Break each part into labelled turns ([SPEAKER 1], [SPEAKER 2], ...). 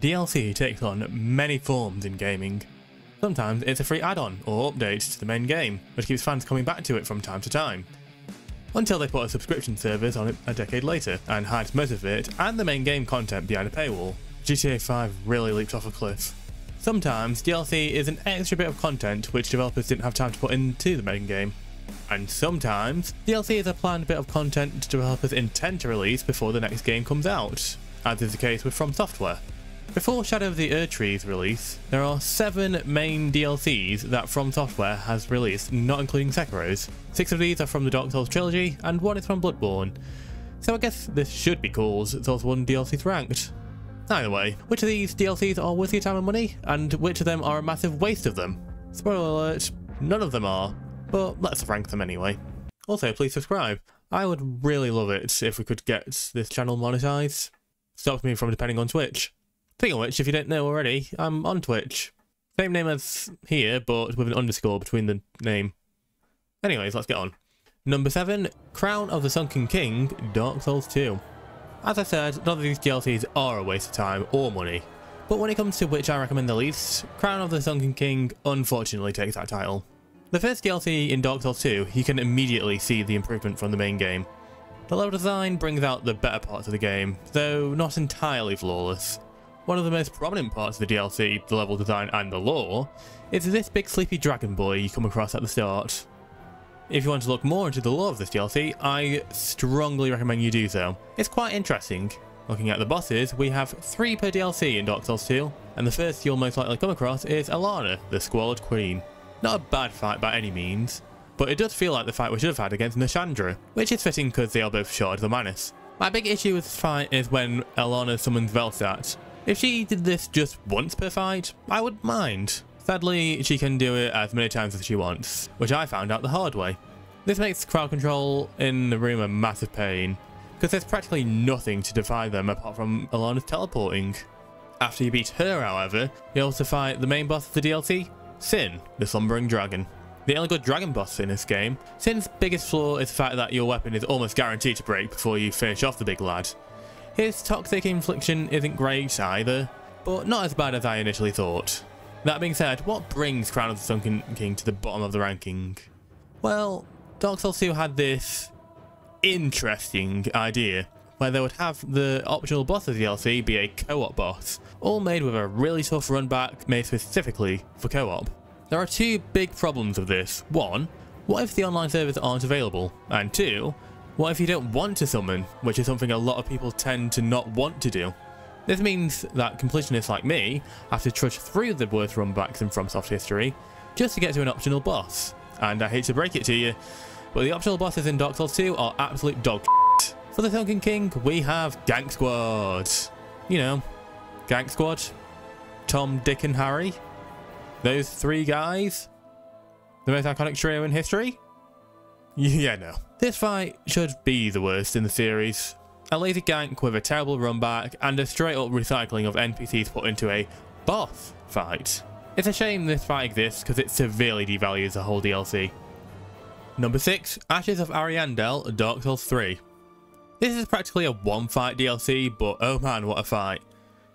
[SPEAKER 1] DLC takes on many forms in gaming. Sometimes it's a free add-on or update to the main game, which keeps fans coming back to it from time to time. Until they put a subscription service on it a decade later and hides most of it and the main game content behind a paywall. GTA 5 really leaps off a cliff. Sometimes DLC is an extra bit of content which developers didn't have time to put into the main game. And sometimes DLC is a planned bit of content developers intend to release before the next game comes out, as is the case with From Software. Before Shadow of the Erdtree's release, there are seven main DLCs that From Software has released, not including Sekiro's. Six of these are from the Dark Souls trilogy, and one is from Bloodborne. So I guess this should be called Souls 1 DLC's Ranked. Either way, which of these DLCs are worth your time and money, and which of them are a massive waste of them? Spoiler alert, none of them are, but let's rank them anyway. Also, please subscribe. I would really love it if we could get this channel monetized. Stops me from depending on Twitch. Speaking of which, if you don't know already, I'm on Twitch. Same name as here, but with an underscore between the name. Anyways, let's get on. Number 7, Crown of the Sunken King, Dark Souls 2. As I said, none of these DLCs are a waste of time or money, but when it comes to which I recommend the least, Crown of the Sunken King unfortunately takes that title. The first DLC in Dark Souls 2, you can immediately see the improvement from the main game. The level design brings out the better parts of the game, though not entirely flawless. One of the most prominent parts of the DLC, the level design and the lore, is this big sleepy dragon boy you come across at the start. If you want to look more into the lore of this DLC, I strongly recommend you do so. It's quite interesting. Looking at the bosses, we have three per DLC in Dark Souls 2, and the first you'll most likely come across is Elana, the Squalid Queen. Not a bad fight by any means, but it does feel like the fight we should have had against Nashandra, which is fitting because they are both Shard the Manus. My big issue with this fight is when Elana summons Velstadt, if she did this just once per fight, I wouldn't mind. Sadly, she can do it as many times as she wants, which I found out the hard way. This makes crowd control in the room a massive pain, because there's practically nothing to defy them apart from Elana's teleporting. After you beat her, however, you also fight the main boss of the DLC, Sinh, the Slumbering Dragon. The only good dragon boss in this game, Sinh's biggest flaw is the fact that your weapon is almost guaranteed to break before you finish off the big lad, his toxic infliction isn't great either, but not as bad as I initially thought. That being said, what brings Crown of the Sunken King to the bottom of the ranking? Well, Dark Souls 2 had this interesting idea where they would have the optional boss of the DLC be a co-op boss, all made with a really tough run back made specifically for co-op. There are two big problems with this. One, what if the online servers aren't available? And two, what if you don't want to summon, which is something a lot of people tend to not want to do? This means that completionists like me have to trudge through the worst runbacks in FromSoft history just to get to an optional boss. And I hate to break it to you, but the optional bosses in Dark Souls 2 are absolute dog shit. For the Sunken King, we have Gank Squad. You know, Gank Squad, Tom, Dick and Harry. Those three guys. The most iconic trio in history. Yeah, no. This fight should be the worst in the series. A lazy gank with a terrible run back and a straight up recycling of NPCs put into a boss fight. It's a shame this fight exists because it severely devalues the whole DLC. Number 6, Ashes of Ariandel Dark Souls 3. This is practically a one fight DLC, but oh man what a fight.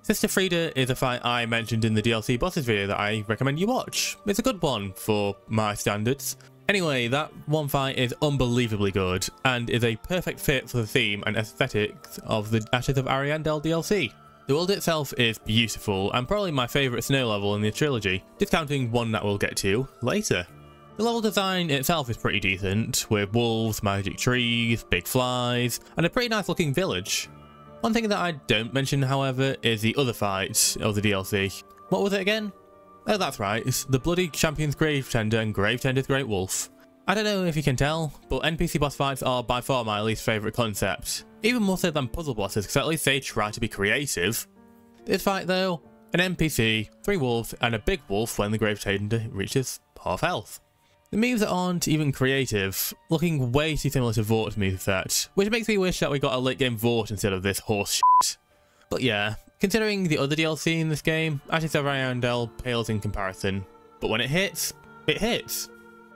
[SPEAKER 1] Sister Friede is a fight I mentioned in the DLC bosses video that I recommend you watch. It's a good one for my standards. Anyway, that one fight is unbelievably good and is a perfect fit for the theme and aesthetics of the Ashes of Ariandel DLC. The world itself is beautiful and probably my favourite snow level in the trilogy, discounting one that we'll get to later. The level design itself is pretty decent, with wolves, magic trees, big flies, and a pretty nice looking village. One thing that I don't mention however is the other fight of the DLC. What was it again? Oh, that's right. It's the bloody Champion's Gravetender and Gravetender's Great Wolf. I don't know if you can tell, but NPC boss fights are by far my least favourite concept. Even more so than puzzle bosses, because at least they try to be creative. This fight though, an NPC, three wolves, and a big wolf when the Gravetender reaches half health. The moves aren't even creative, looking way too similar to Vordt's moveset, which makes me wish that we got a late game Vort instead of this horse shit. But yeah, Considering the other DLC in this game, Ashes of Ariandel pales in comparison, but when it hits, it hits.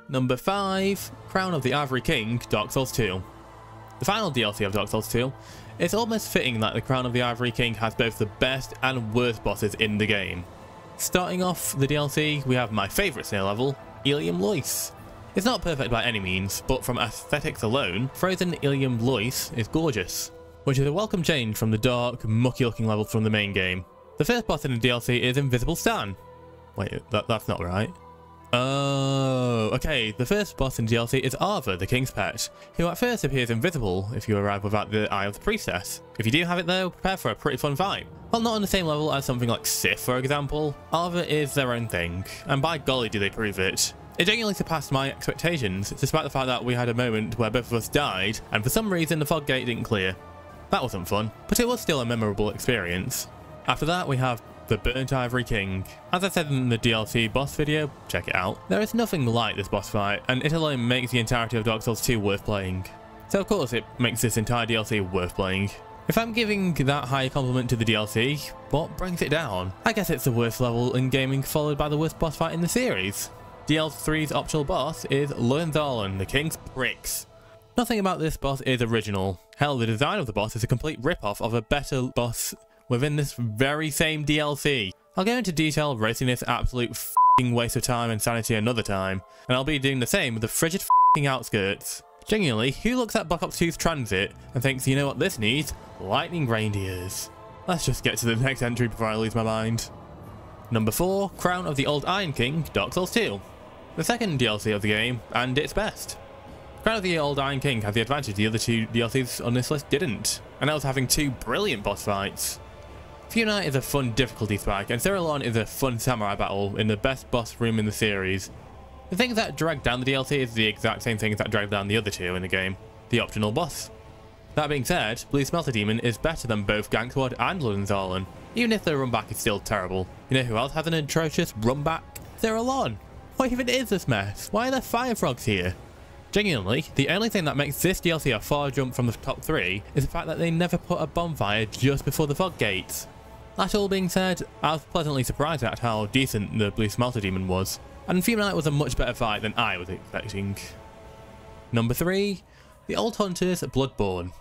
[SPEAKER 1] Number 5, Crown of the Ivory King, Dark Souls 2. The final DLC of Dark Souls 2 it's almost fitting that the Crown of the Ivory King has both the best and worst bosses in the game. Starting off the DLC, we have my favourite snail level, Eleum Loyce. It's not perfect by any means, but from aesthetics alone, Frozen Eleum Loyce is gorgeous, which is a welcome change from the dark, mucky looking levels from the main game. The first boss in the DLC is Invisible Stan. Wait, that, that's not right. Oh, okay. The first boss in DLC is Aava, the King's Pet, who at first appears invisible if you arrive without the Eye of the Priestess. If you do have it though, prepare for a pretty fun fight. While not on the same level as something like Sif, for example, Aava is their own thing, and by golly do they prove it. It genuinely surpassed my expectations, despite the fact that we had a moment where both of us died, and for some reason the fog gate didn't clear. That wasn't fun, but it was still a memorable experience. After that, we have the Burnt Ivory King. As I said in the DLC boss video, check it out, there is nothing like this boss fight, and it alone makes the entirety of Dark Souls 2 worth playing. So of course it makes this entire DLC worth playing. If I'm giving that high compliment to the DLC, what brings it down? I guess it's the worst level in gaming followed by the worst boss fight in the series. DLC3's optional boss is Lud and Zallen, the King's Pricks. Nothing about this boss is original. Hell, the design of the boss is a complete rip-off of a better boss within this very same DLC. I'll go into detail rating this absolute f***ing waste of time and sanity another time, and I'll be doing the same with the frigid f***ing outskirts. Genuinely, who looks at Black Ops 2's Transit and thinks, you know what this needs? Lightning reindeers. Let's just get to the next entry before I lose my mind. Number 4, Crown of the Old Iron King, Dark Souls 2. The second DLC of the game, and its best. Of the Old Iron King had the advantage the other two DLCs on this list didn't, and I was having two brilliant boss fights. Fiona is a fun difficulty spike, and Sir Alonne is a fun samurai battle in the best boss room in the series. The thing that dragged down the DLC is the exact same thing that dragged down the other two in the game, the optional boss. That being said, Blue Smelter Demon is better than both Gank Squad and Lud and Zallen, even if the run back is still terrible. You know who else has an atrocious run back? Sir Alonne! What even is this mess? Why are there fire frogs here? Genuinely, the only thing that makes this DLC a far jump from the top 3 is the fact that they never put a bonfire just before the fog gates. That all being said, I was pleasantly surprised at how decent the Blue Smelter Demon was, and Fume Knight was a much better fight than I was expecting. Number 3, The Old Hunters Bloodborne.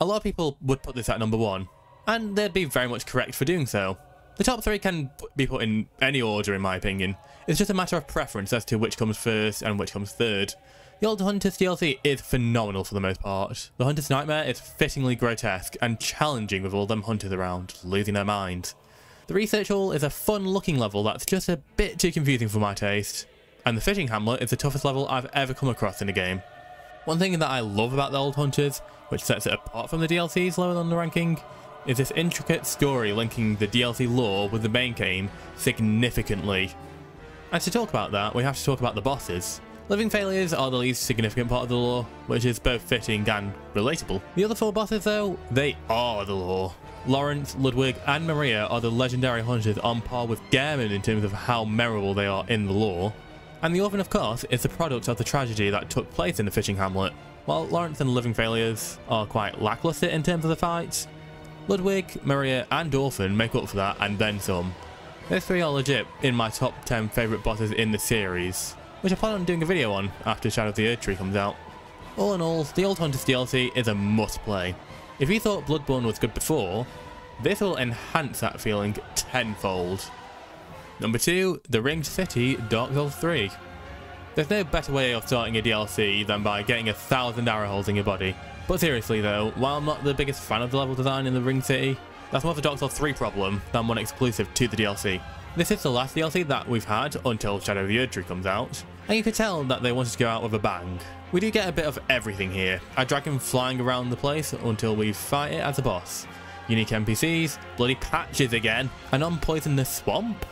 [SPEAKER 1] A lot of people would put this at number 1, and they'd be very much correct for doing so. The top 3 can be put in any order in my opinion, it's just a matter of preference as to which comes first and which comes third. The Old Hunters DLC is phenomenal for the most part. The Hunter's Nightmare is fittingly grotesque and challenging with all them hunters around, losing their minds. The Research Hall is a fun looking level that's just a bit too confusing for my taste. And the Fishing Hamlet is the toughest level I've ever come across in a game. One thing that I love about the Old Hunters, which sets it apart from the DLCs lower on the ranking, is this intricate story linking the DLC lore with the main game significantly. And to talk about that, we have to talk about the bosses. Living failures are the least significant part of the lore, which is both fitting and relatable. The other four bosses though, they are the lore. Lawrence, Ludwig and Maria are the legendary hunters on par with Gehrman in terms of how memorable they are in the lore. And the Orphan of course is the product of the tragedy that took place in the fishing hamlet. While Lawrence and Living Failures are quite lackluster in terms of the fights, Ludwig, Maria and Orphan make up for that and then some. Those three are legit in my top 10 favourite bosses in the series which I plan on doing a video on after Shadow of the Erdtree comes out. All in all, the Old Hunters DLC is a must play. If you thought Bloodborne was good before, this will enhance that feeling tenfold. Number 2, The Ringed City Dark Souls 3. There's no better way of starting a DLC than by getting a thousand arrow holes in your body. But seriously though, while I'm not the biggest fan of the level design in The Ringed City, that's more of a Dark Souls 3 problem than one exclusive to the DLC. This is the last DLC that we've had until Shadow of the Erdtree comes out, and you can tell that they wanted to go out with a bang. We do get a bit of everything here, a dragon flying around the place until we fight it as a boss, unique NPCs, bloody patches again, an unpoisonous swamp?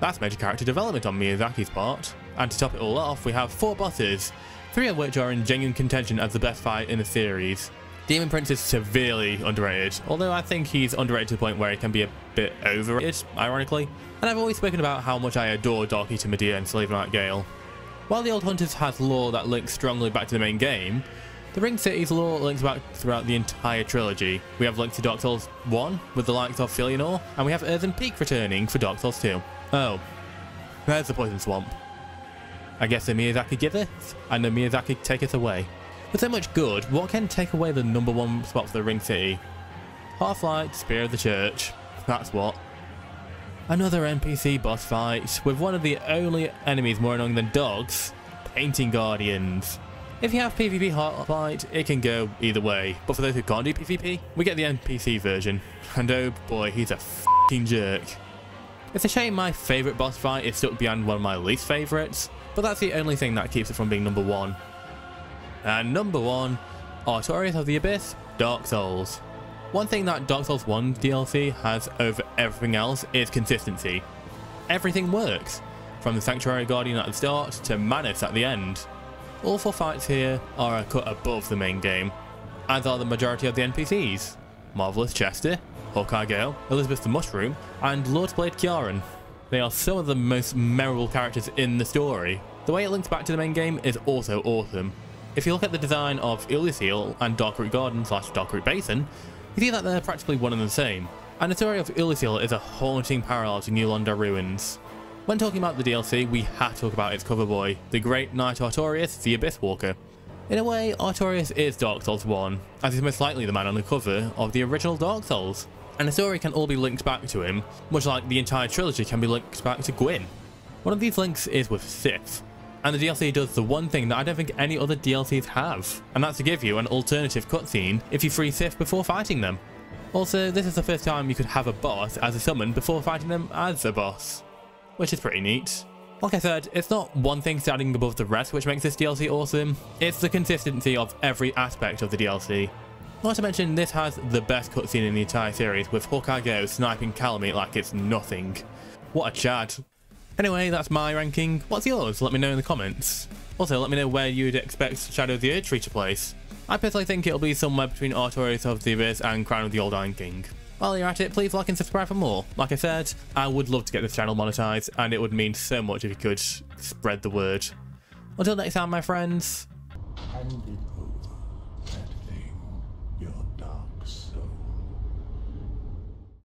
[SPEAKER 1] That's major character development on Miyazaki's part. And to top it all off, we have four bosses, three of which are in genuine contention as the best fight in the series. Demon Prince is severely underrated, although I think he's underrated to the point where he can be a bit overrated, ironically. And I've always spoken about how much I adore Dark Eater Midir and Slave Gael. While the Old Hunters has lore that links strongly back to the main game, the Ring City's lore links back throughout the entire trilogy. We have links to Dark Souls 1 with the likes of Filianore, and we have Earthen Peak returning for Dark Souls 2. Oh, there's the Poison Swamp. I guess the Miyazaki giveth, and the Miyazaki taketh away. With so much good, what can take away the number one spot for the Ring City? Half-Light, Spear of the Church. That's what. Another NPC boss fight, with one of the only enemies more annoying than dogs, Painting Guardians. If you have PvP Half-Light, it can go either way, but for those who can't do PvP, we get the NPC version. And oh boy, he's a f***ing jerk. It's a shame my favourite boss fight is stuck behind one of my least favourites, but that's the only thing that keeps it from being number one. And number one, Artorias of the Abyss, Dark Souls. One thing that Dark Souls 1 DLC has over everything else is consistency. Everything works, from the Sanctuary Guardian at the start to Manus at the end. All four fights here are a cut above the main game, as are the majority of the NPCs. Marvelous Chester, Hawkeye Gale, Elizabeth the Mushroom, and Lord Blade Kiaran. They are some of the most memorable characters in the story. The way it links back to the main game is also awesome. If you look at the design of Oolacile and Darkroot Garden slash Darkroot Basin, you see that they're practically one and the same. And the story of Oolacile is a haunting parallel to New Londo Ruins. When talking about the DLC, we have to talk about its cover boy, the great Knight Artorias, the Abyss Walker. In a way, Artorias is Dark Souls 1, as he's most likely the man on the cover of the original Dark Souls and the story can all be linked back to him, much like the entire trilogy can be linked back to Gwyn. One of these links is with Sif, and the DLC does the one thing that I don't think any other DLCs have, and that's to give you an alternative cutscene if you free Sif before fighting them. Also, this is the first time you could have a boss as a summon before fighting them as a boss, which is pretty neat. Like I said, it's not one thing standing above the rest which makes this DLC awesome, it's the consistency of every aspect of the DLC. Not to mention, this has the best cutscene in the entire series, with Hawkeye Gough sniping Kalameet like it's nothing. What a chad. Anyway, that's my ranking. What's yours? Let me know in the comments. Also, let me know where you'd expect Shadow of the Erdtree to place. I personally think it'll be somewhere between Artorias of the Abyss and Crown of the Old Iron King. While you're at it, please like and subscribe for more. Like I said, I would love to get this channel monetized, and it would mean so much if you could spread the word. Until next time, my friends.